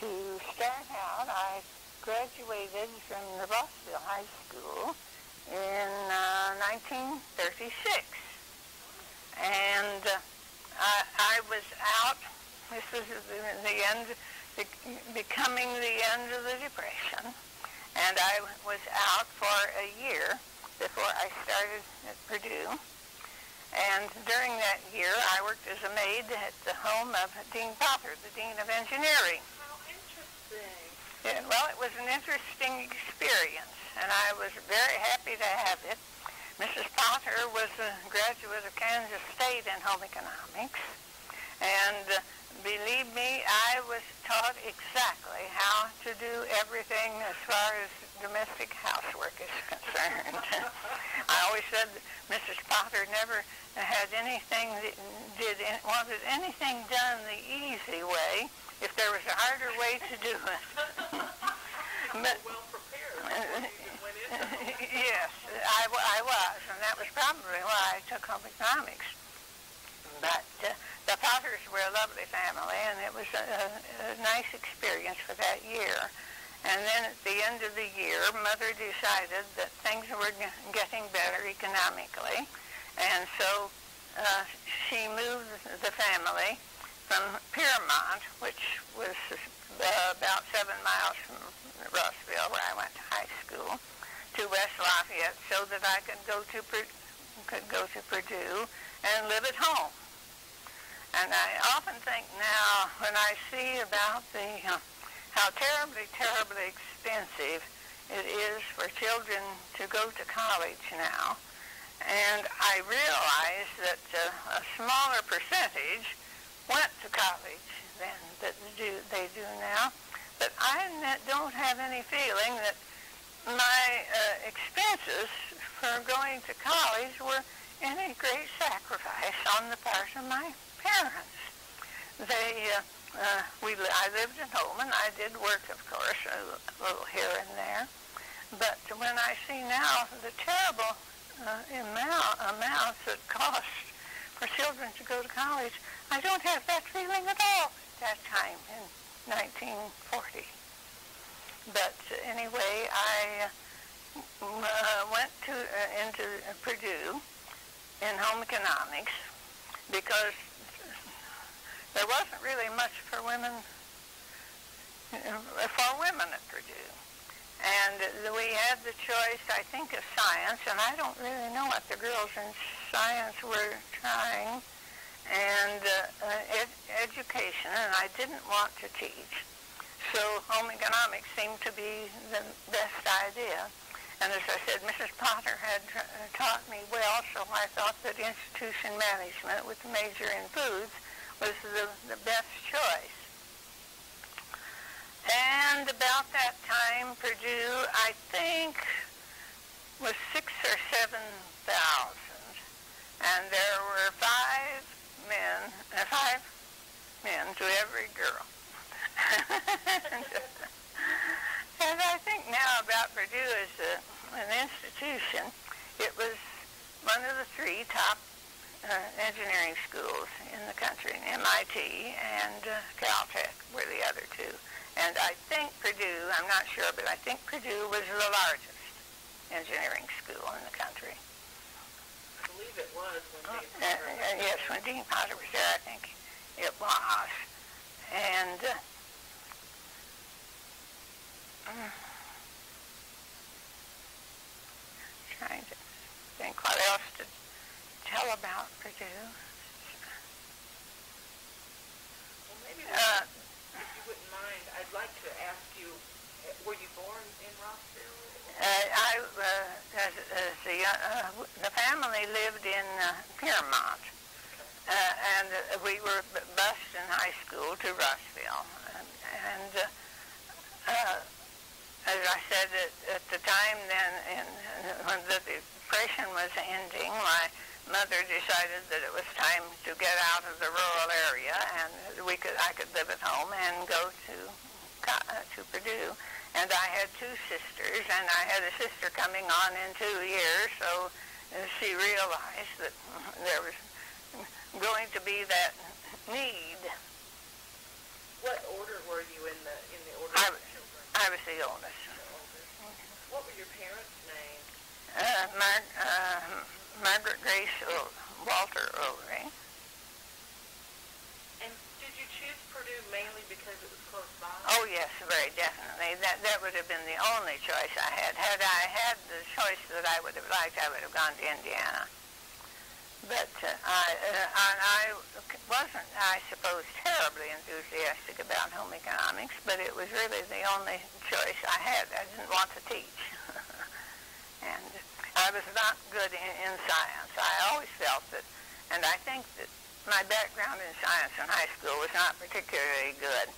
to start out, I graduated from the Rossville High School in uh, 1936. And uh, I, I was out, this was the, the end, the, becoming the end of the Depression, and I was out for a year before I started at Purdue. And during that year, I worked as a maid at the home of Dean Potter, the Dean of Engineering. Well, it was an interesting experience, and I was very happy to have it. Mrs. Potter was a graduate of Kansas State in home economics, and uh, believe me, I was taught exactly how to do everything as far as domestic housework is concerned. I always said Mrs. Potter never had anything that did wanted anything done the easy way if there was a harder way to do it. but, well prepared. yes, I, I was, and that was probably why I took home economics. But uh, the Potters were a lovely family, and it was a, a nice experience for that year. And then at the end of the year, Mother decided that things were getting better economically, and so uh, she moved the family from Pyrmont, which was uh, about seven miles from Rossville, where I went to high school, to West Lafayette so that I could go to could go to Purdue and live at home. And I often think now when I see about the uh, how terribly, terribly expensive it is for children to go to college now, and I realize that uh, a smaller percentage went to college than that do, they do now. But I don't have any feeling that my uh, expenses for going to college were any great sacrifice on the part of my parents. They, uh, uh, we, I lived at home and I did work, of course, a little here and there. But when I see now the terrible uh, amount, amounts that cost for children to go to college, I don't have that feeling at all that time in 1940. But anyway, I uh, went to uh, into Purdue in home economics because there wasn't really much for women uh, for women at Purdue. And we had the choice, I think, of science, and I don't really know what the girls in science were trying, and uh, uh ed- education, and I didn't want to teach. So home economics seemed to be the best idea. And as I said, Mrs. Potter had uh, taught me well, so I thought that institution management with a major in foods was the, the best choice. And about that time, Purdue, I think, was six or seven thousand. And there were five men, uh, five men to every girl and I think now about Purdue as a, an institution, it was one of the three top uh, engineering schools in the country. MIT and uh, Caltech were the other two. And I think Purdue, I'm not sure, but I think Purdue was the largest engineering school in the country. Believe it was when Dean uh, Potter uh, Yes, when Dean Potter was there, I think it was. And uh, trying to think what else to tell about Purdue. Well, maybe uh, if you wouldn't mind, I'd like to ask you, were you born in Rossville? Uh, I, uh, as, as the, uh, the family lived in uh, Pyrmont. Uh, and uh, we were bused in high school to Rossville. And, and uh, uh, as I said at, at the time then, in, when the depression was ending, my mother decided that it was time to get out of the rural area, and we could I could live at home and go to uh, to Purdue. And I had two sisters, and I had a sister coming on in two years, so she realized that there was going to be that need. what order were you in the in the order I, of children? I was the oldest. The oldest. What were your parents' names? Uh, Mar- uh, Margaret Grace o- Walter Ulrey. And did you choose Purdue mainly because it was close by? Oh yes, very definitely. That that would have been the only choice I had. Had I had the choice that I would have liked, I would have gone to Indiana. But uh, I, uh, I I wasn't, I suppose, terribly enthusiastic about home economics, but it was really the only choice I had. I didn't want to teach, and I was not good in, in science. I always felt that, and I think that my background in science in high school was not particularly good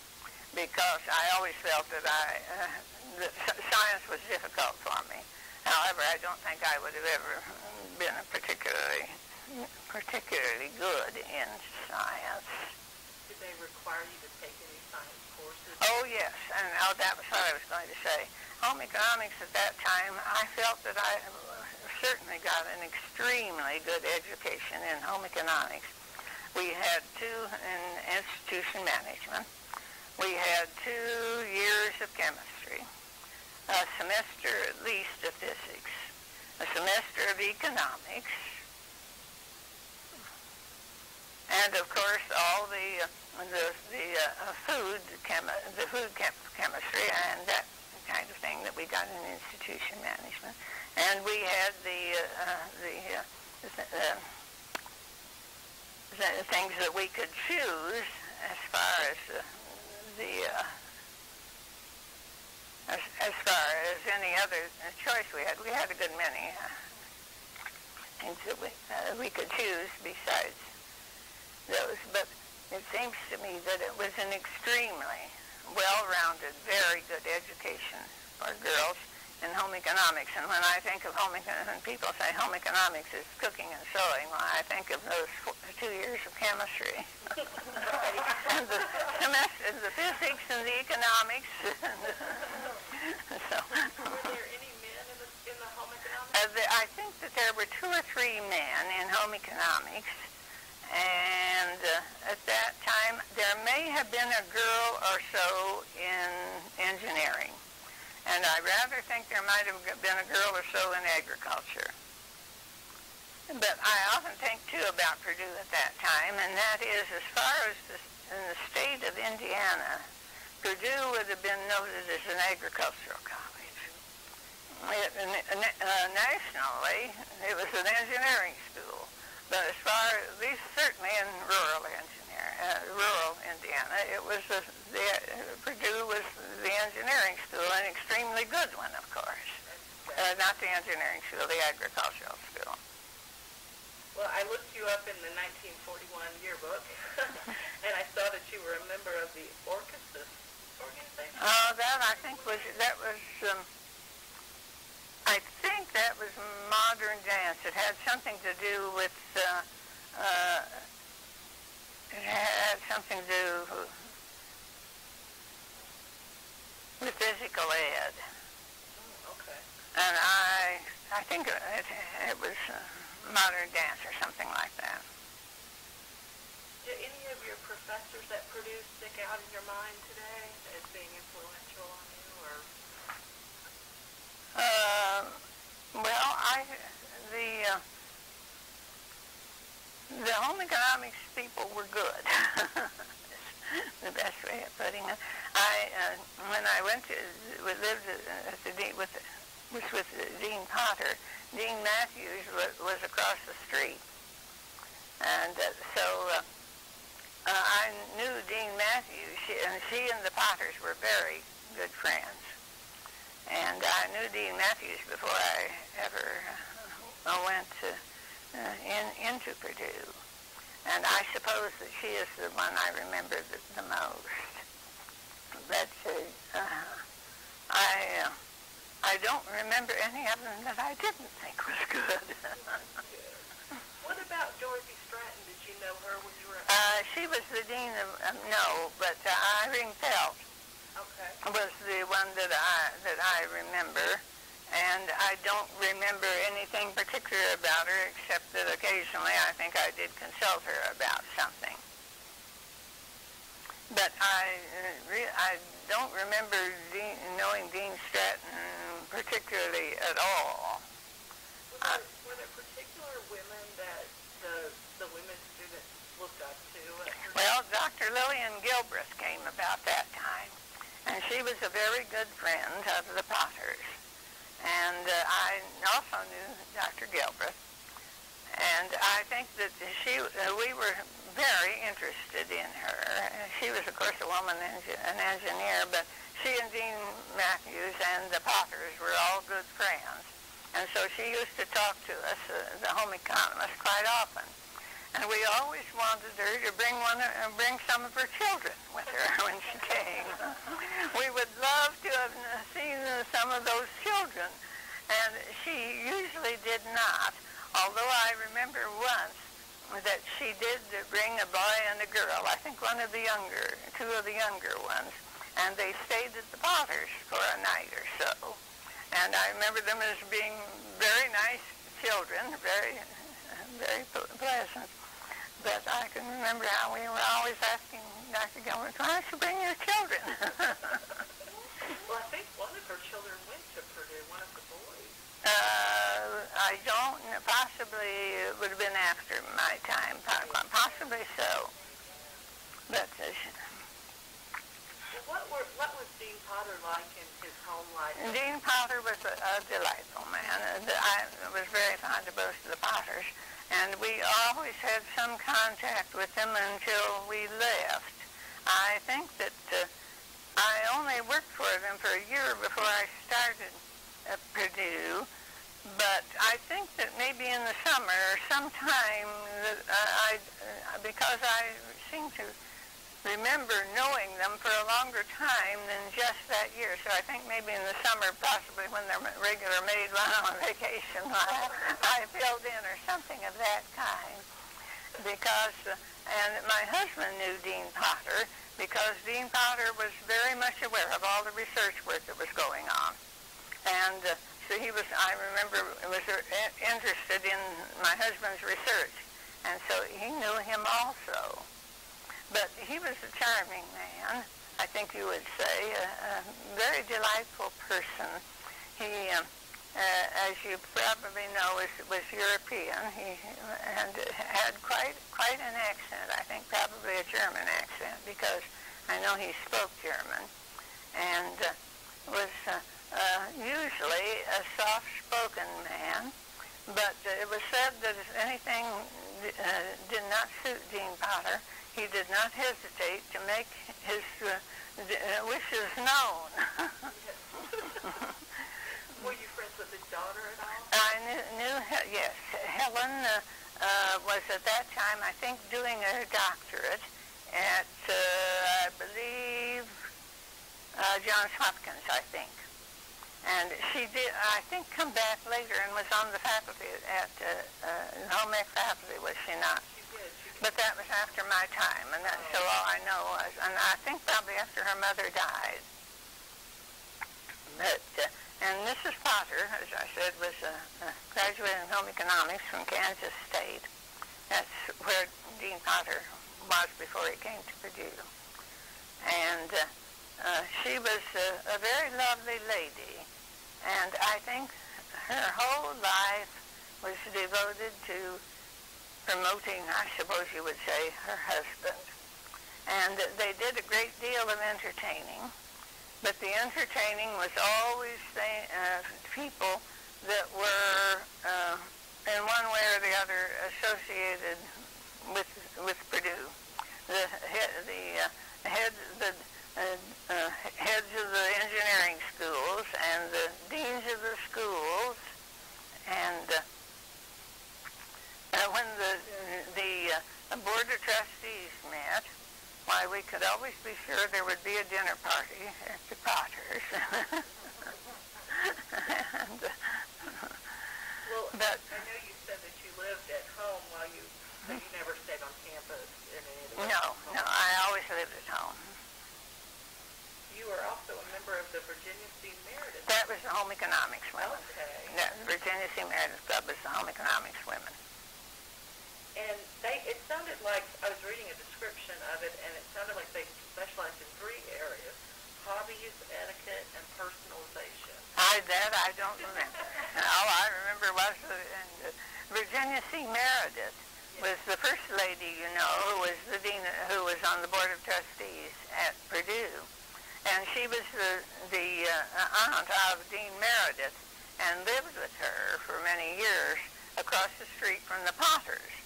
because I always felt that I uh, that science was difficult for me. However, I don't think I would have ever been a particularly particularly good in science. Did they require you to take any science courses? Oh yes, and oh, that was what I was going to say. Home economics at that time, I felt that I certainly got an extremely good education in home economics. We had two in institution management. We had two years of chemistry, a semester at least of physics, a semester of economics, and of course all the uh, the the uh, food chemi- the food chem- chemistry and that kind of thing that we got in institution management, and we had the uh, the, uh, the, the things that we could choose as far as uh, the uh, as, as far as any other choice we had. We had a good many uh, things that we uh, we could choose besides those, but it seems to me that it was an extremely well-rounded, very good education for girls in home economics. And when I think of home when people say home economics is cooking and sewing, well, I think of those four, two years of chemistry. and the semester, the physics and the economics. so, Were there any men in the, in the home economics? uh, the, I think that there were two or three men in home economics, and uh, at that time there may have been a girl or so in engineering, and I rather think there might have been a girl or so in agriculture. But I often think too about Purdue at that time, and that is as far as the, in the state of Indiana, Purdue would have been noted as an agricultural college. It, uh, nationally, it was an engineering school. But as far at least certainly in rural engineer, uh, rural Indiana, it was a, the uh, Purdue was the engineering school, an extremely good one, of course. Uh, not the engineering school, the agricultural school. Well, I looked you up in the 1941 yearbook, and I saw that you were a member of the Orchesis organization. Oh, that I think was that was. Um, I think that was modern dance. It had something to do with. Uh, uh, it had something to do with physical ed, Oh, okay. and I I think it, it was uh, modern dance or something like that. Do any of your professors at Purdue stick out in your mind today as being influential on you, or Uh, well, I the uh, the home economics people were good. the best way of putting it. I uh, when I went to we lived at the with was with Dean Potter. Dean Matthews was, was across the street, and uh, so. Uh, uh, I knew Dean Matthews, she, and she and the Potters were very good friends. And I knew Dean Matthews before I ever uh, went to, uh, in, into Purdue. And I suppose that she is the one I remember the, the most. But uh, I, uh, I don't remember any of them that I didn't think was good. what about Dorothy Stratton? Did you know her when you were? Uh, she was the dean of, um, no, but uh, Irene Pelt okay. was the one that I that I remember, and I don't remember anything particular about her except that occasionally I think I did consult her about something. but I uh, re- I don't remember Dean, knowing Dean Stratton particularly at all. Were there, were there particular women that the the women students looked up to? Well, Dr. Lillian Gilbreth came about that time, and she was a very good friend of the Potters. And uh, I also knew Dr. Gilbreth, and I think that she, uh, we were very interested in her. She was, of course, a woman, an engineer, but she and Dean Matthews and the Potters were all good friends. And so she used to talk to us, uh, the home economist, quite often. And we always wanted her to bring one, uh, bring some of her children with her when she came. we would love to have seen some of those children, and she usually did not. Although I remember once that she did bring a boy and a girl, I think one of the younger, two of the younger ones, and they stayed at the Potters for a night or so. And I remember them as being very nice children, very, very pleasant. But I can remember how we were always asking Dr. Gilbreth, why don't you bring your children? well, I think one of her children went to Purdue, one of the boys. Uh, I don't, possibly it would have been after my time, possibly so. But uh, well, what, were, what was Dean Potter like in his home life? Dean Potter was a, a delightful man. I was very fond of both of the Potters, and we always had some contact with them until we left. I think that uh, I only worked for them for a year before I started at Purdue but I think that maybe in the summer, sometime, that I, because I seem to remember knowing them for a longer time than just that year. So I think maybe in the summer, possibly when their regular maid went on vacation, I, I filled in or something of that kind. Because, and my husband knew Dean Potter because Dean Potter was very much aware of all the research work that was going on. And uh, so he was, I remember, was interested in my husband's research, and so he knew him also. But he was a charming man, I think you would say, a, a very delightful person. He, um, uh, as you probably know, was, was European. He and had quite quite an accent. I think probably a German accent because I know he spoke German, and uh, was. Uh, uh, usually a soft-spoken man, but it was said that if anything uh, did not suit Dean Potter, he did not hesitate to make his uh, uh, wishes known. Were you friends with his daughter at all? I knew, knew yes. Helen uh, uh, was at that time, I think, doing her doctorate at, uh, I believe, uh, Johns Hopkins, I think. And she did, I think, come back later and was on the faculty at uh, uh, home ec faculty, was she not? She did. She did. But that was after my time, and that's so all I know was, and I think probably after her mother died. But, uh, and Mrs. Potter, as I said, was a, a graduate in home economics from Kansas State. That's where Dean Potter was before he came to Purdue. And uh, uh, she was a, a very lovely lady and I think her whole life was devoted to promoting, I suppose you would say, her husband. And they did a great deal of entertaining, but the entertaining was always th- uh, people that were, uh, in one way or the other, associated with with Purdue. The the uh, head the uh, uh, heads of the engineering schools and the deans of the schools, and uh, uh, when the the uh, board of trustees met, why we could always be sure there would be a dinner party at the Potters. and, well, but, I know you said that you lived at home while you, so you never stayed on campus in any of the No, no, I always lived at home You were also a member of the Virginia C. Meredith. That was the Home Economics Women. Okay. The Virginia C. Meredith Club was the Home Economics Women. And they, it sounded like I was reading a description of it, and it sounded like they specialized in three areas: hobbies, etiquette, and personalization. I that I don't remember. All I remember was uh, uh, Virginia C. Meredith was the first lady, you know, who was the dean, who was on the board of trustees at Purdue, and she was the the uh, aunt of Dean Meredith, and lived with her for many years across the street from the Potters.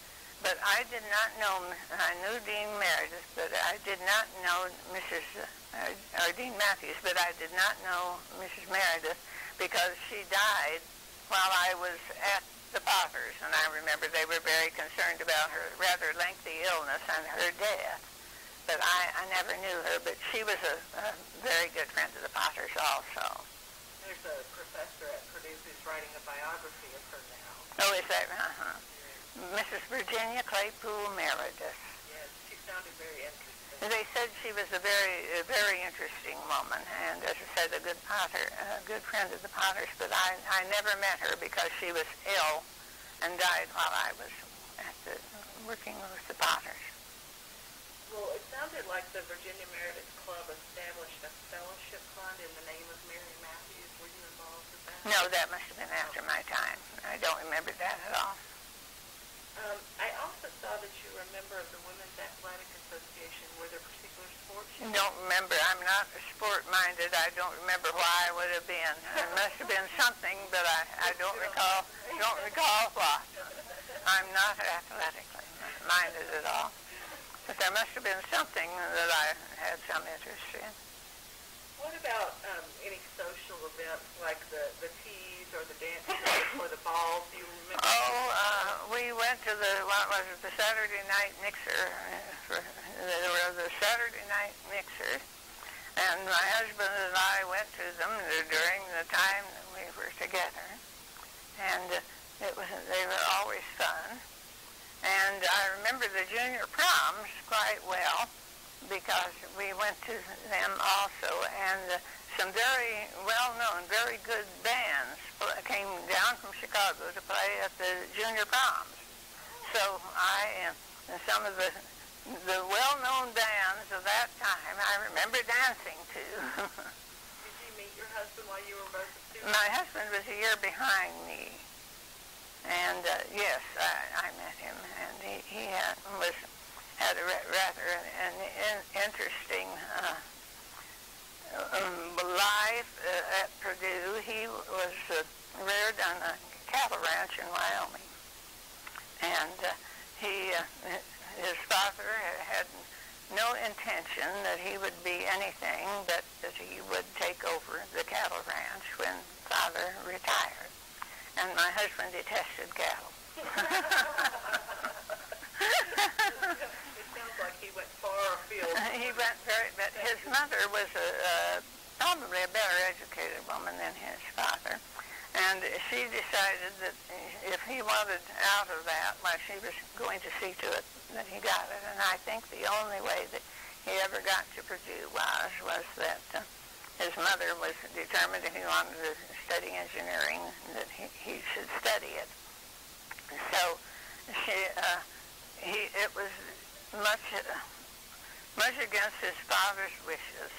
But I did not know. I knew Dean Meredith, but I did not know Mrs. Uh, or Dean Matthews, but I did not know Mrs. Meredith because she died while I was at the Potters, and I remember they were very concerned about her rather lengthy illness and her death. But I, I never knew her, but she was a, a very good friend of the Potters also. There's a professor at Purdue who's writing a biography of her now. Oh, is that? Uh-huh. Mrs. Virginia Claypool Meredith. Yes, she sounded very interesting. They said she was a very, a very interesting woman, and as I said, a good Potter, a good friend of the Potters. But I, I never met her because she was ill and died while I was at the, working with the Potters. Well, it sounded like the Virginia Meredith Club established a fellowship fund in the name of Mary Matthews. Were you involved with that? No, that must have been after my time. I don't remember that at all. Um, I also saw that you were a member of the Women's Athletic Association. Were there particular sports? You don't remember. I'm not sport-minded. I don't remember why I would have been. It must have been something, but I, I don't recall. Don't recall what. I'm not athletically minded at all. But there must have been something that I had some interest in. What about um, any social events like the the teas or the dances or the balls? Do you remember? Oh, uh, we went to the what was it? The Saturday night mixer. Uh, there were the Saturday night mixers, and my husband and I went to them during the time that we were together, and uh, it was they were always fun. And I remember the junior proms quite well because we went to them also, and uh, some very well-known, very good bands came down from Chicago to play at the junior proms. So I and some of the the well-known bands of that time, I remember dancing to. Did you meet your husband while you were both students? My husband was a year behind me. And uh, yes, I, I met him, and he, he had, was had a rather an, an interesting uh, um, life uh, at Purdue. He was uh, reared on a cattle ranch in Wyoming, and uh, he uh, his father had no intention that he would be anything but that he would take over the cattle ranch when father retired and my husband detested cattle. it sounds like he went far afield. He went very, but his mother was a, uh, probably a better educated woman than his father. And she decided that if he wanted out of that, well, she was going to see to it that he got it. And I think the only way that he ever got to Purdue was was that uh, his mother was determined if he wanted to study engineering that he, he should study it. So she, uh, he, it was much, uh, much against his father's wishes.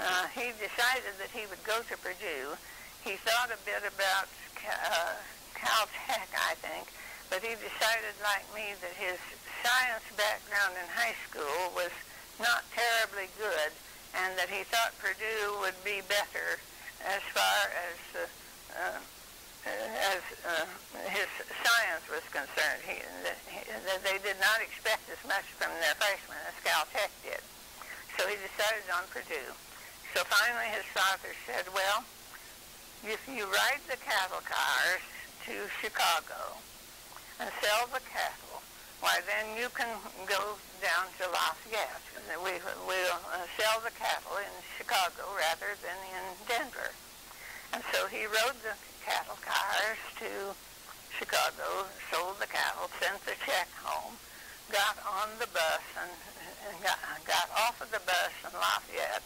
Uh, he decided that he would go to Purdue. He thought a bit about uh, Caltech, I think, but he decided, like me, that his science background in high school was not terribly good and that he thought Purdue would be better as far as uh, uh, as uh, his science was concerned. He, he, they did not expect as much from their freshmen Caltech did. So he decided on Purdue. So finally his father said, well, if you ride the cattle cars to Chicago and sell the cattle, why then you can go down to Lafayette. We will uh, sell the cattle in Chicago rather than in Denver. And so he rode the cattle cars to Chicago, sold the cattle, sent the check home, got on the bus and, and got, got off of the bus in Lafayette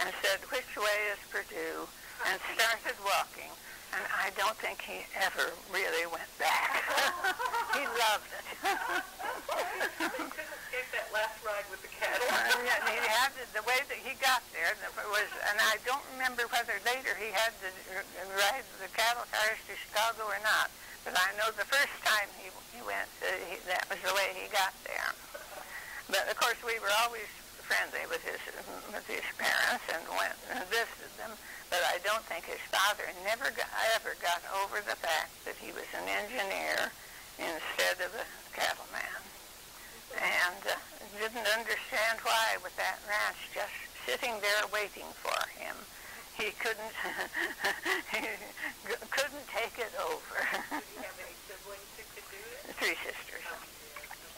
and said, which way is Purdue? And started walking. And I don't think he ever really went back. he loved it. he couldn't escape that last ride with the cattle. and he had to, the way that he got there was, and I don't remember whether later he had to ride the cattle cars to Chicago or not. But I know the first time he he went, uh, he, that was the way he got there. But of course, we were always friendly with his with his parents and went and visited them. But I don't think his father never got, ever got over the fact that he was an engineer instead of a cattleman, and uh, didn't understand why with that ranch just sitting there waiting for him he couldn't he couldn't take it over. Did he have any siblings who could do it? Three sisters,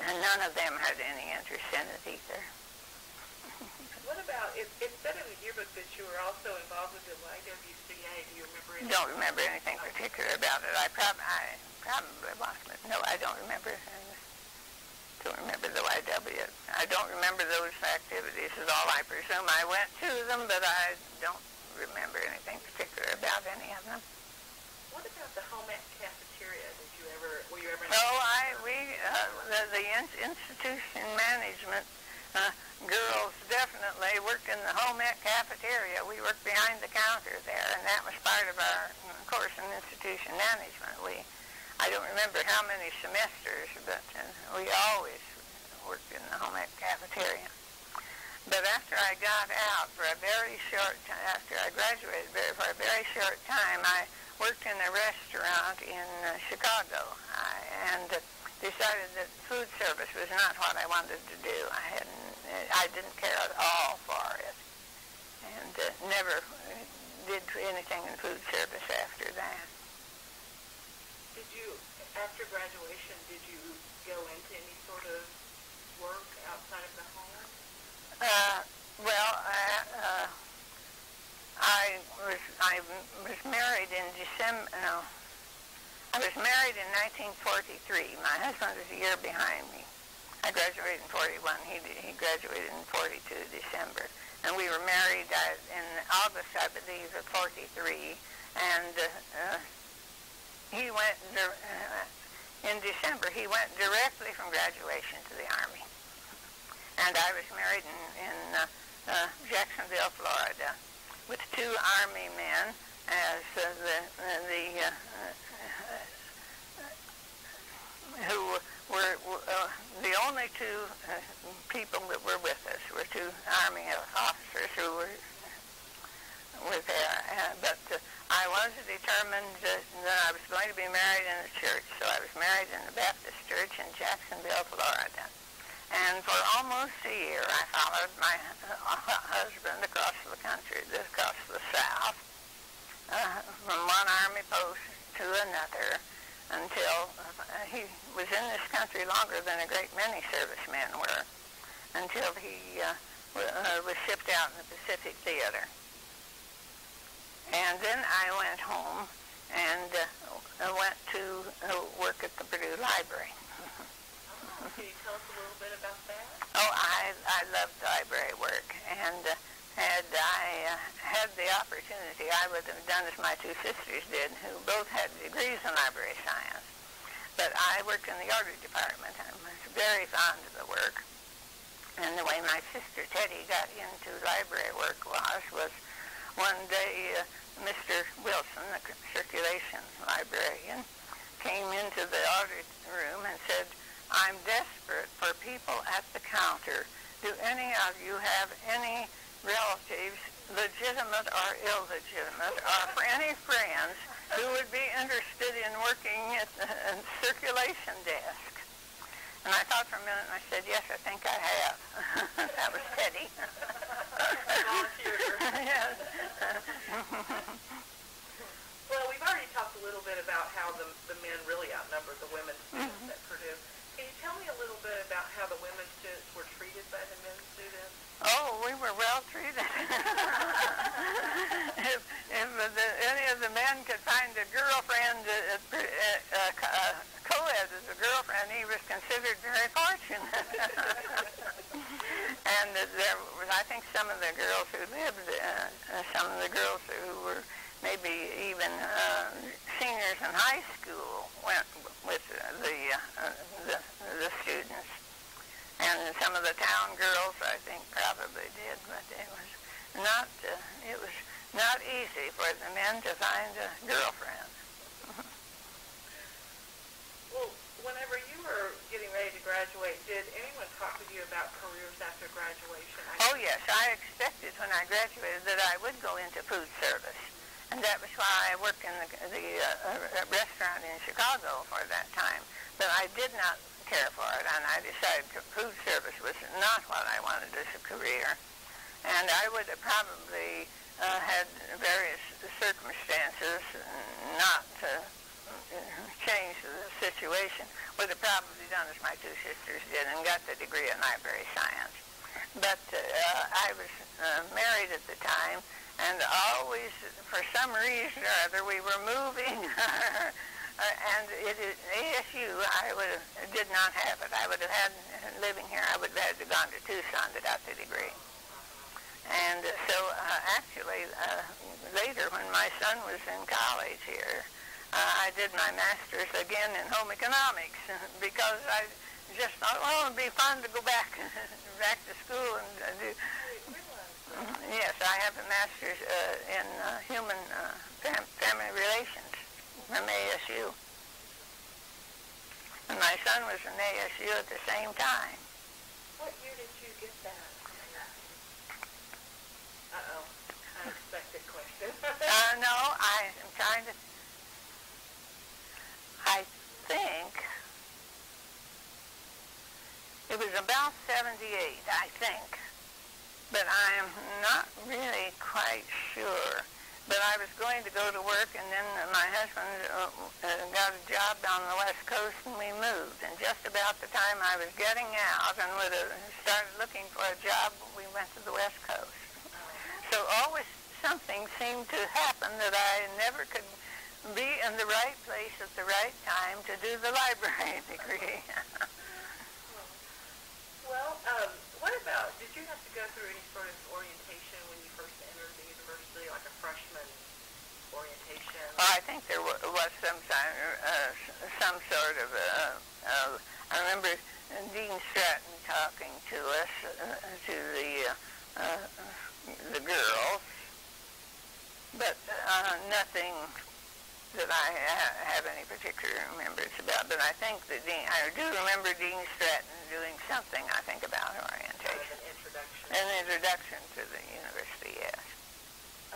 and none of them had any interest in it either. What about if, instead of the yearbook that you were also involved with the YWCA? Do you remember? Anything? Don't remember anything particular about it. I probably I probably was, but no, I don't remember. Don't remember the YW. I don't remember those activities at all. I presume I went to them, but I don't remember anything particular about any of them. What about the home ec cafeteria? Did you ever, were you ever? Oh, I we uh, the, the in- institution management uh, girls definitely worked in the home ec cafeteria. We worked behind the counter there, and that was part of our course in institution management. We I don't remember how many semesters, but uh, we always worked in the home ec cafeteria. But after I got out for a very short time, after I graduated for a very short time, I worked in a restaurant in uh, Chicago I, and uh, decided that food service was not what I wanted to do. I hadn't, I didn't care at all for it, and uh, never did anything in food service after that. Did you, after graduation, did you go into any sort of work outside of the home? Uh, well, uh, uh, I was I was married in December. No, I was married in 1943. My husband was a year behind me. I graduated in 41. He he graduated in 42 December, and we were married uh, in August, I believe, of 43. And uh, uh, he went uh, in December. He went directly from graduation to the army and I was married in, in uh, uh, Jacksonville, Florida, with two Army men as uh, the uh, the uh, who were uh, the only two uh, people that were with us were two Army officers who were were there. Uh, but I was determined that I was going to be married in a church, so I was married in the Baptist Church in Jacksonville, Florida. And for almost a year, I followed my husband across the country, across the South, uh, from one army post to another, until uh, he was in this country longer than a great many servicemen were, until he uh, uh, was shipped out in the Pacific Theater. And then I went home and uh, went to uh, work at the Purdue Library. Can you tell us a little bit about that? Oh, I I loved library work, and uh, had I uh, had the opportunity, I would have done as my two sisters did, who both had degrees in library science. But I worked in the order department. I was very fond of the work. And the way my sister Teddy got into library work was was one day uh, Mr. Wilson, the circulation librarian, came into the audit room and said, I'm desperate for people at the counter. Do any of you have any relatives, legitimate or illegitimate, or for any friends who would be interested in working at the circulation desk? And I thought for a minute, and I said, yes, I think I have. that was Teddy. yes. well, we've already talked a little bit about how the, the men really outnumber the women mm-hmm. at Purdue. Can you tell me a little bit about how the women students were treated by the men students? Oh, we were well treated. if if the, any of the men could find a girlfriend, uh, uh, uh, co-ed as a girlfriend, he was considered very fortunate. and there was, I think, some of the girls who lived, uh, uh, some of the girls who were maybe even uh, seniors in high school went with the, uh, the the students. And some of the town girls I think probably did, but it was not uh, it was not easy for the men to find a girlfriend. Well, whenever you were getting ready to graduate, did anyone talk with you about careers after graduation? I Oh yes, I expected when I graduated that I would go into food service, and that was why I worked in the, the uh, restaurant in Chicago for that time. But I did not care for it, and I decided that food service was not what I wanted as a career. And I would have probably uh, had various circumstances not to uh, change the situation. Would have probably done as my two sisters did and got the degree in library science. But uh, I was uh, married at the time, and always, for some reason or other, we were moving. Uh, and it is ASU. I would have, did not have it. I would have had living here. I would have had to gone to Tucson to got the degree. And so uh, actually, uh, later when my son was in college here, uh, I did my master's again in home economics because I just thought, well, it'd be fun to go back back to school and do. Didn't realize that. Yes, I have a master's uh, in uh, human uh, fam- family relations from ASU. And my son was in ASU at the same time. What year did you get that? Uh-oh, unexpected question. Uh, no, I am trying to. I think it was about 78, I think. But I am not really quite sure. But I was going to go to work, and then my husband uh, uh, got a job on the West Coast, and we moved. And just about the time I was getting out and would have started looking for a job, we went to the West Coast. So always something seemed to happen that I never could be in the right place at the right time to do the library degree. Well, um, what about, did you have to go through any sort of orientation when you first entered the university, like a freshman orientation? Well, I think there wa- was some time, uh, some sort of. Uh, uh, I remember Dean Stratton talking to us, uh, to the uh, uh, the girls, but uh, nothing that I ha- have any particular remembrance about. But I think that Dean, I do remember Dean Stratton doing something. I think about orientation, an introduction. an introduction to the university. Yes.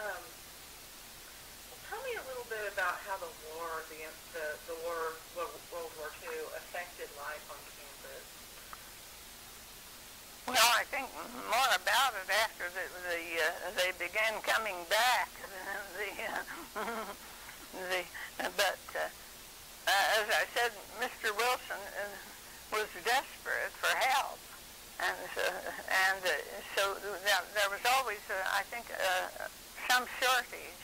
Um, well, tell me a little bit about how the war, the the, the war, World World War II, affected life on campus. Well, I think more about it after the, the uh, they began coming back. The, uh, the but uh, uh, as I said, Mr. Wilson uh, was desperate for help, and so, and uh, so there, there was always, uh, I think, uh, some shortage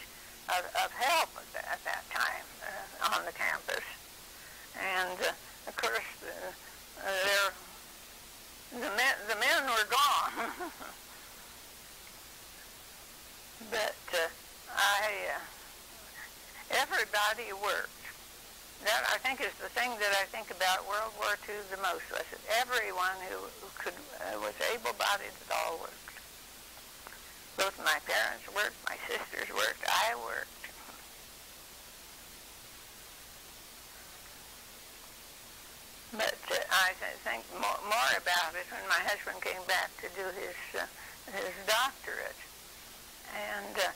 of, of help at, that at that time uh, on the campus, and uh, of course uh, uh, there the men the men were gone. but uh, I uh, everybody worked. That I think is the thing that I think about World War II the most was that everyone who could uh, was able-bodied at all worked. Both my parents worked, my sisters worked, I worked. But uh, I th- think more, more about it when my husband came back to do his uh, his doctorate, and uh,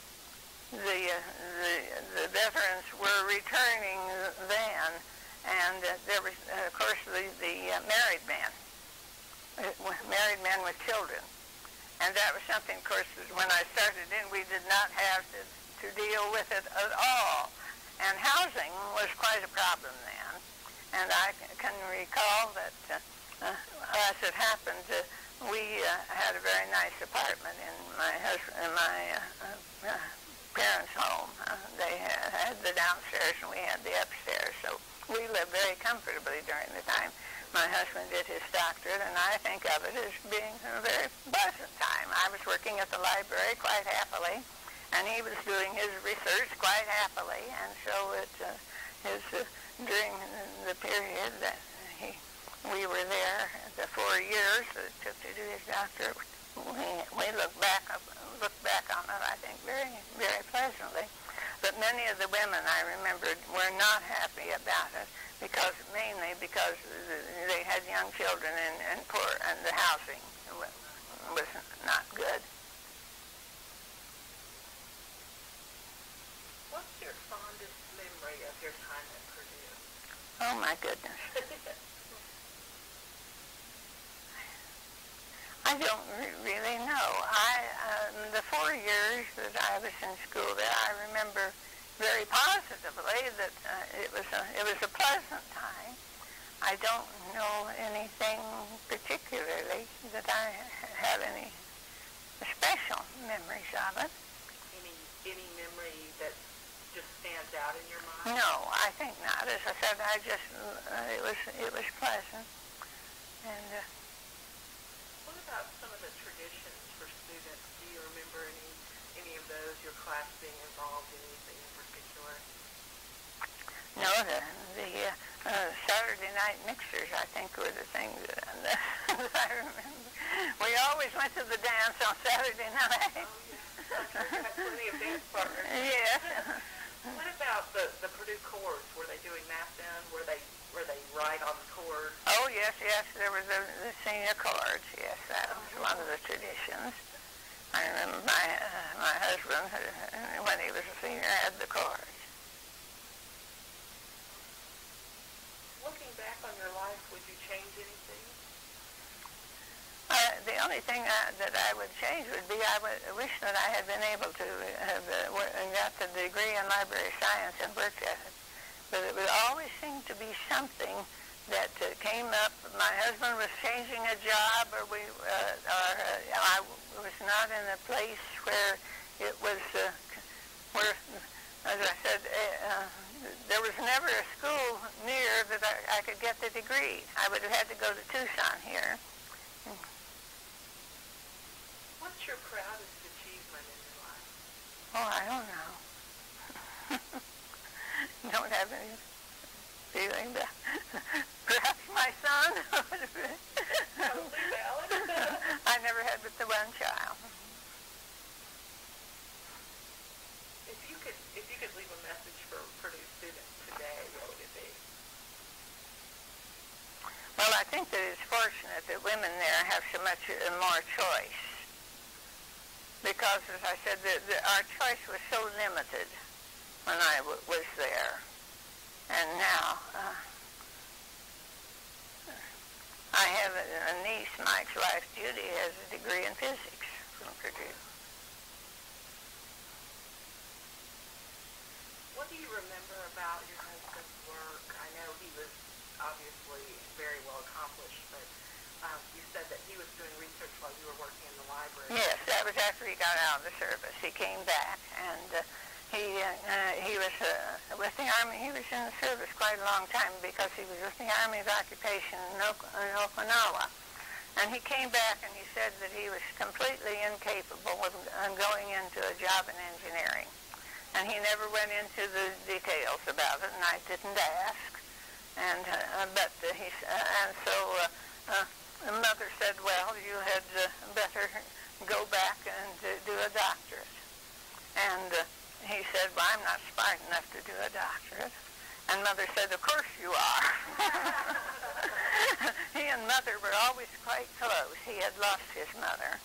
the, uh, the the veterans were returning then, and uh, there was uh, of course the the married uh, married men with children, and that was something of course when I started in we did not have to to deal with it at all, and housing was quite a problem then. And I can recall that, uh, uh, as it happened, uh, we uh, had a very nice apartment in my husband, in my uh, uh, parents' home. Uh, they had, the downstairs and we had the upstairs, so we lived very comfortably during the time my husband did his doctorate, and I think of it as being a very pleasant time. I was working at the library quite happily, and he was doing his research quite happily, and so it uh, his uh, during the period that he we were there, the four years that it took to do his doctorate, we, we look back look back on it, I think, very very pleasantly. But many of the women I remembered were not happy about it because mainly because they had young children and, and poor and the housing was not good. What's your fondest memory of your time at Purdue? Oh my goodness. I don't re- really know. I um, the four years that I was in school there, I remember very positively that uh, it was a it was a pleasant time. I don't know anything particularly that I have any special memories of it. Any any memory that just stands out in your mind? No, I think not. As I said, I just uh, it was it was pleasant, and. Uh, about some of the traditions for students? Do you remember any any of those? Your class being involved in anything in particular? No, the the uh, uh, Saturday night mixers I think were the things that, that I remember. We always went to the dance on Saturday night. Oh yeah, I'm sure you had plenty of dance partners. yes. what about the the Purdue cords? Were they doing math then? Were they were they right on the cords? Oh yes, yes. There was the, the senior cords. Yes, that was one of the traditions. I remember my uh, my husband uh, when he was a senior had the cords. Looking back on your life, would you change anything? Uh, the only thing uh, that I would change would be I would wish that I had been able to have uh, got the degree in library science and worked at it. But it would always seem to be something that uh, came up. My husband was changing a job, or we, uh, or uh, I was not in a place where it was, uh, where, as I said, uh, uh, there was never a school near that I, I could get the degree. I would have had to go to Tucson here. What's your proudest achievement in your life? Oh, I don't know. don't have any feeling that perhaps my son. I never had but the one child. If you could, if you could leave a message for Purdue students today, what would it be? Well, I think that it's fortunate that women there have so much uh, more choice. Because, as I said, the, the, our choice was so limited when I w- was there. And now, uh, I have a, a niece, Mike's wife, Judy, has a degree in physics from Purdue. What do you remember about your husband's work? I know he was obviously very well accomplished, but um, you said that he was doing research while you were working in the library. Yes, that was after he got out of the service. He came back, and uh, he uh, he was uh, with the army. He was in the service quite a long time because he was with the Army of Occupation in, ok- in Okinawa. And he came back and he said that he was completely incapable of uh, going into a job in engineering. And he never went into the details about it, and I didn't ask. And uh, but uh, he uh, and so uh, uh, the mother said, well, you had uh, better go back and uh, do a doctorate. And uh, he said, well, I'm not smart enough to do a doctorate. And Mother said, of course you are. he and Mother were always quite close. He had lost his mother.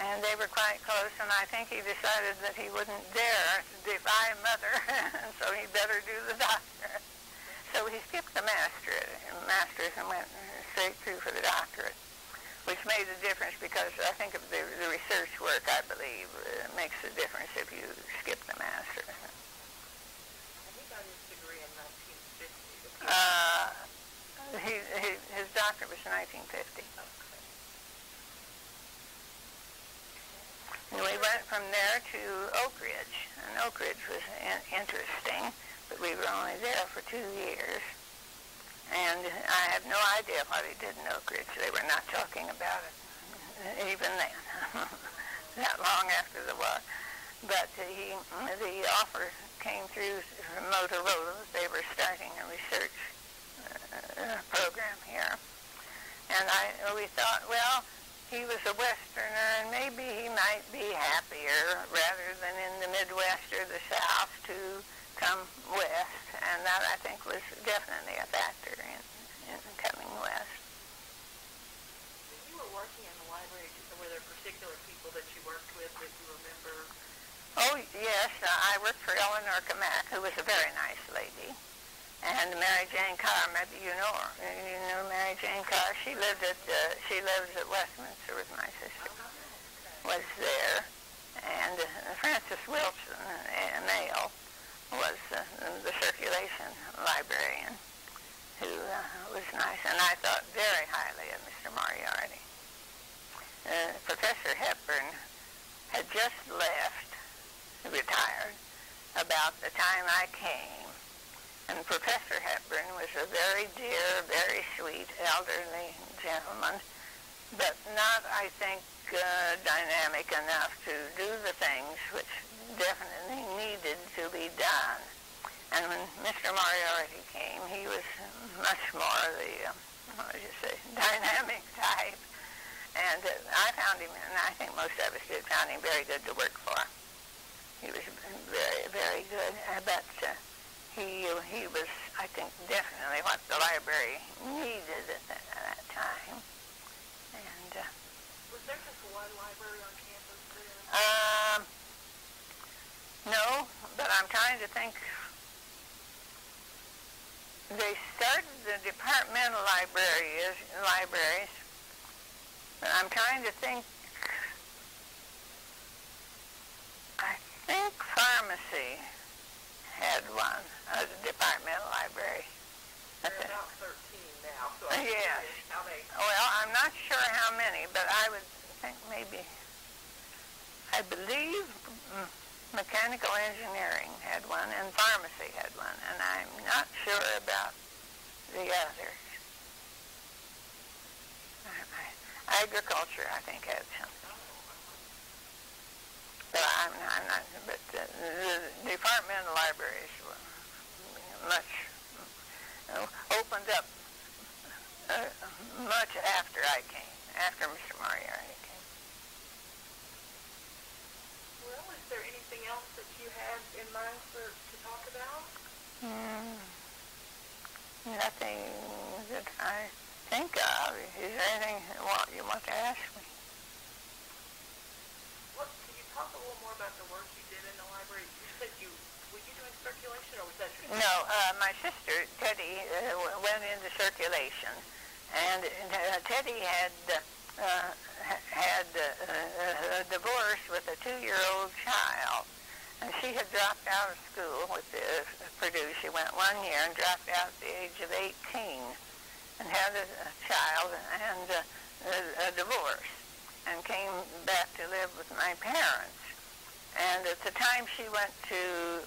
And they were quite close, and I think he decided that he wouldn't dare defy Mother, and so he better do the doctorate. So he skipped the master, masters and went straight through for the doctorate which made a difference because I think of the, the research work, I believe, uh, makes a difference if you skip the master. He got his degree in 1950. Uh, he, he, his doctorate was 1950. Okay. And we went from there to Oak Ridge, and Oak Ridge was in- interesting, but we were only there for two years. And I have no idea what he did in Oak Ridge. They were not talking about it uh, even then, that long after the war. But uh, he, the offer came through from Motorola. They were starting a research uh, uh, program here. And I, we thought, well, he was a Westerner, and maybe he might be happier rather than in the Midwest or the South to come west. And that, I think, was definitely a factor in, in coming west. When you were working in the library, were there particular people that you worked with that you remember? Oh, yes. Uh, I worked for Eleanor Kamak, who was a very nice lady. And Mary Jane Carr, maybe you know her. You know Mary Jane Carr. She lived at uh, she lives at Westminster with my sister. Was there, and uh, Francis Wilson, uh, male, was uh, the circulation librarian, who uh, was nice, and I thought very highly of Mr. Moriarty. Uh, Professor Hepburn had just left, retired, about the time I came and Professor Hepburn was a very dear, very sweet, elderly gentleman, but not, I think, uh, dynamic enough to do the things which definitely needed to be done. And when Mr. Moriarty came, he was much more the, uh, what do you say, dynamic type. And uh, I found him, and I think most of us did, found him very good to work for. He was very, very good. Uh, but uh, he he was, I think, definitely what the library needed at that, at that time. And uh, was there just one library on campus then? Um, no, but I'm trying to think. They started the departmental libraries, libraries, but I'm trying to think. I think pharmacy had one uh, the departmental library. They're about 13 now, so I'm Yes. how they... Well, I'm not sure how many, but I would think maybe, I believe mm, mechanical engineering had one and pharmacy had one, and I'm not sure about the others. Agriculture, I think, had some. But I'm, I'm not, but the, the departmental libraries were much, opened up uh, much after I came, after Mr. Moriarty came. Well, is there anything else you had in mind for to talk about? Hmm. Nothing that I think of. Is there anything what you want to ask me? What, can you talk a little more about the work you did in the library? You said you, were you doing circulation or was that your... No, uh, my sister Teddy uh, went into circulation, and uh, Teddy had uh, uh, had uh, uh, a divorce with a two-year-old child, and she had dropped out of school with uh, Purdue. She went one year and dropped out at the age of 18, and had a, a child and uh, a, a divorce, and came back to live with my parents. And at the time she went to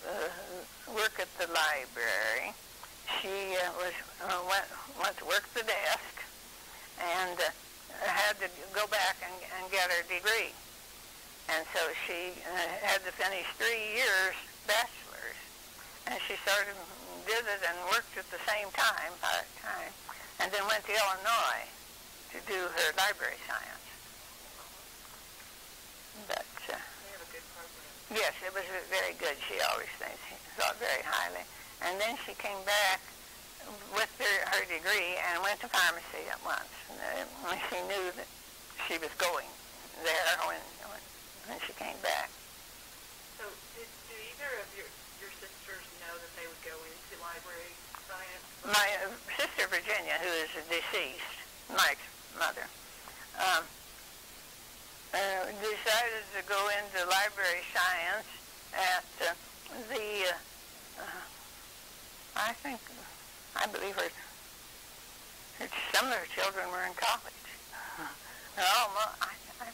uh, work at the library, she uh, was uh, went went to work the desk, and uh, had to go back and, and get her degree. And so she uh, had to finish three years bachelor's, and she sort of did it and worked at the same time, part time, and then went to Illinois to do her library science. But uh, They have a good program. Yes, it was very good. She always thinks she thought very highly. And then she came back with her, her degree and went to pharmacy at once. And, uh, when she knew that she was going there when, when she came back. So did, did either of your, your sisters know that they would go into library science? My uh, sister Virginia, who is deceased, Mike's mother, um, uh, decided to go into library science at uh, the, uh, uh, I think, I believe her, her, some of her children were in college. They're I, I,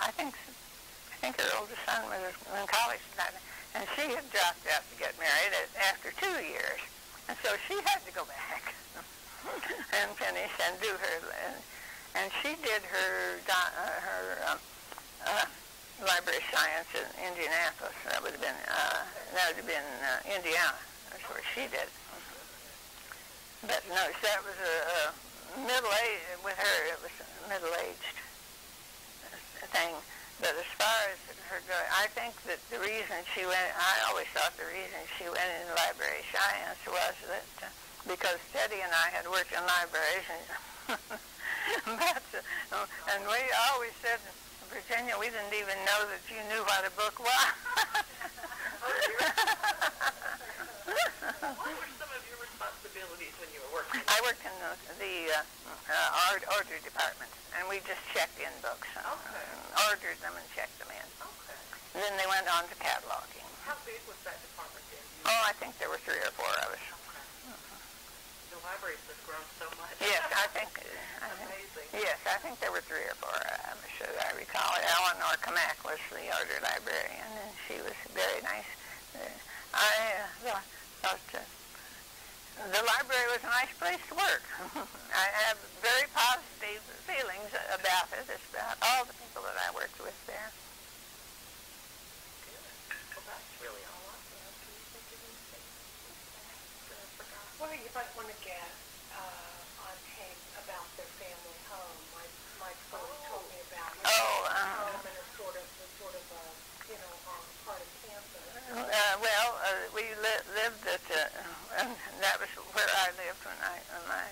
I think, think her oldest son was in college time, and she had dropped out to get married at, after two years, and so she had to go back and finish and do her, and, and she did her uh, her um, uh, library science in Indianapolis. That would have been uh, that would have been uh, Indiana. That's where she did. But no, that was a, a middle age with her. It was middle-aged thing. But as far as her going, I think that the reason she went, I always thought the reason she went into library science was that uh, because Teddy and I had worked in libraries, and but uh, and we always said, Virginia, we didn't even know that you knew what a book was. what were some of your responsibilities when you were working? I worked in the, the uh, uh, ord- order department, and we just checked in books, uh, Okay. ordered them and checked them in. Okay. And then they went on to cataloging. How big was that department then? Oh, I think there were three or four of us. Okay. The library's just grown so much. Yes, I think. I think Amazing. yes, I think there were three or four. I'm sure I recall. It. Eleanor Kamak was the order librarian, and she was very nice. Uh, I uh, thought uh, the library was a nice place to work. I have very positive feelings about it. It's about all the people that I worked with there. Well. You might want to get uh, on tape about their family home. My my son told me about his Oh, family uh, home and it's sort of it's sort of a you know um, part of campus. Uh, well, uh, we li- lived at, uh, and that was where I lived when I, when I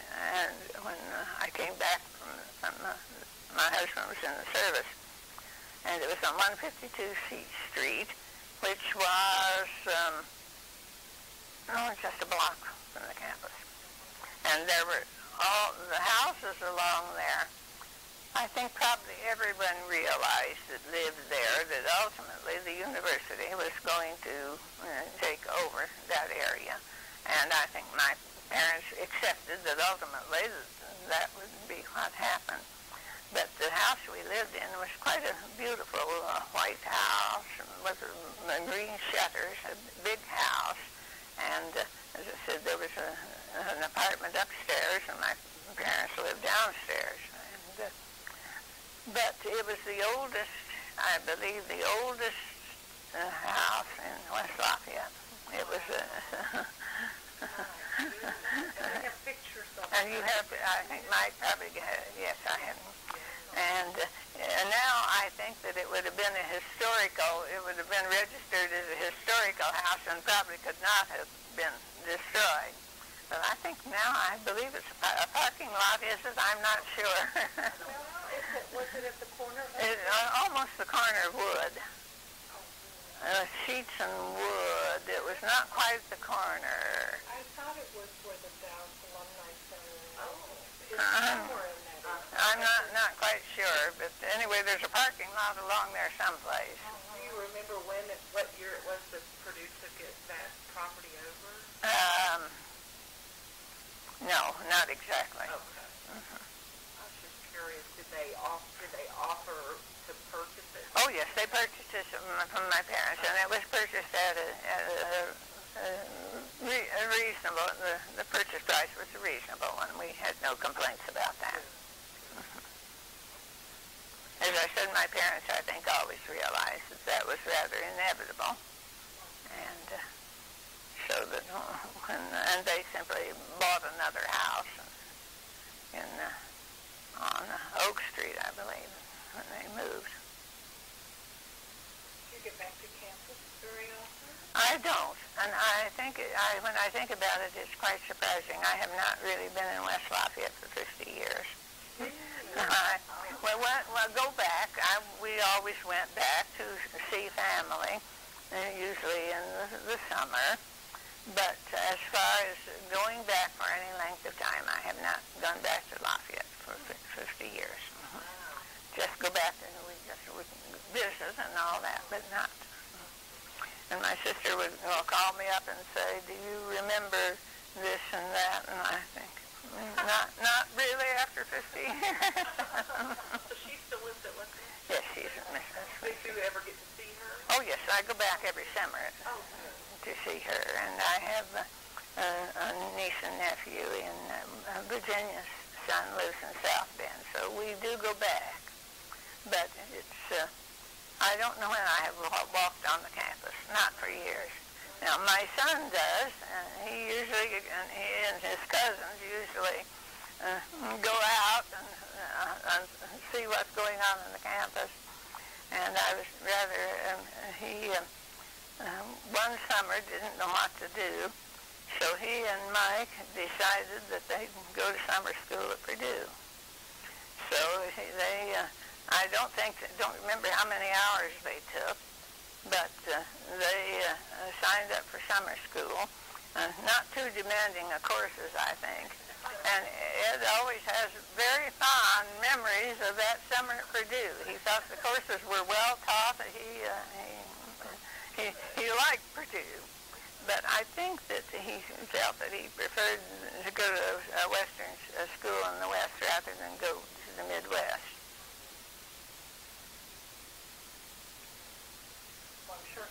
and when uh, I came back from, from uh, my husband was in the service, and it was on 152 C Street, which was um, oh, just a block from the campus, and there were all the houses along there. I think probably everyone realized that lived there that ultimately the university was going to uh, take over that area. And I think my parents accepted that ultimately that, that would be what happened. But the house we lived in was quite a beautiful uh, white house with uh, green shutters, a big house. And uh, as I said, there was a, an apartment upstairs, and my parents lived downstairs. And, uh, but it was the oldest, I believe, the oldest uh, house in West Lafayette. It was, uh, And I have and you have, I think Mike probably, had, yes, I have. And, uh, and now I think that it would have been a historical, it would have been registered as a historical house and probably could not have been destroyed. But I think now I believe it's a, a parking lot, is it? I'm not sure. Well, is it, was it at the corner It, uh, almost the corner of wood. Uh, Sheetz and wood. It was not quite the corner. I thought it was where the Dallas Alumni Center is. Oh. It's Uh-huh. somewhere in. I'm not not quite sure, but anyway, there's a parking lot along there someplace. Do you remember when, it, what year it was that Purdue took it, that property over? Um, no, not exactly. Okay. I was just curious, did they off, did they offer to purchase it? Oh yes, they purchased it from my, from my parents, and it was purchased at a, at a, a, re, a reasonable. The, the purchase price was a reasonable one. We had no complaints about that. As I said, my parents, I think, always realized that that was rather inevitable, and uh, so that when and they simply bought another house in uh, on Oak Street, I believe, when they moved. Do you get back to campus very often? I don't, and I think it, I, when I think about it, it's quite surprising. I have not really been in West Lafayette for 50 years. Well, well, well, go back. I, we always went back to see family, uh, usually in the, the summer. But as far as going back for any length of time, I have not gone back to Lafayette for 50 years. Mhm. Just go back and we just would visit and all that, but not. And my sister would well, call me up and say, "Do you remember this and that?" And I think, "Mm, "Not, not really after 50. So she still lives at Lincoln? yes, she's a Mrs. Did you ever get to see her? Oh yes, I go back every summer Oh, to see her, and I have a, a, a niece and nephew in um, Virginia's son lives in South Bend, so we do go back. But it's uh, I don't know when I have walked on the campus, not for years. Now my son does, and he usually and he and his cousins usually uh, go out and, uh, and see what's going on in the campus. And I was rather, um, he, uh, uh, one summer didn't know what to do, so he and Mike decided that they'd go to summer school at Purdue. So they, uh, I don't think, don't remember how many hours they took, but uh, they uh, signed up for summer school. Uh, not too demanding of courses, I think. And Ed always has very fond memories of that summer at Purdue. He thought the courses were well taught. He, uh, he, he, he liked Purdue. But I think that he felt that he preferred to go to a Western school in the West rather than go to the Midwest.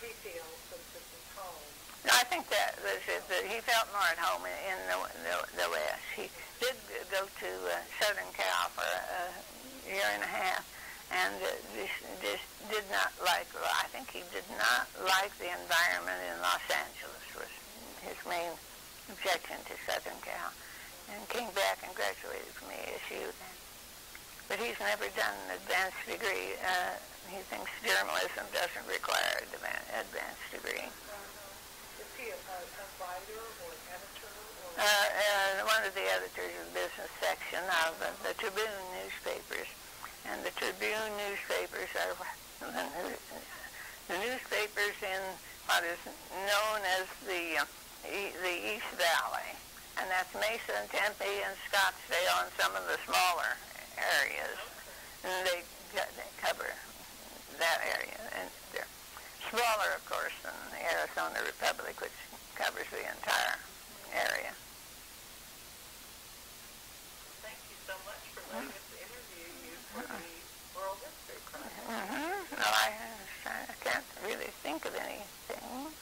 This is home. I think that was it, that he felt more at home in, the, the the West. He did go to uh, Southern Cal for a, a year and a half, and uh, just, just did not like. I think he did not like the environment in Los Angeles. Was his main objection to Southern Cal, and came back and graduated from ASU. But he's never done an advanced degree. Uh, he thinks journalism doesn't require an advanced degree. Uh, uh, one of the editors of the business section of uh, the Tribune newspapers. And the Tribune newspapers are the, newspapers in what is known as the, e- the East Valley. And that's Mesa and Tempe and Scottsdale and some of the smaller areas. And they, they cover that area. And they're smaller, of course, than the Arizona Republic, which covers the entire area. Thank you so much for letting us interview you for the Oral History Project. Mm-hmm. No, I, I can't really think of anything.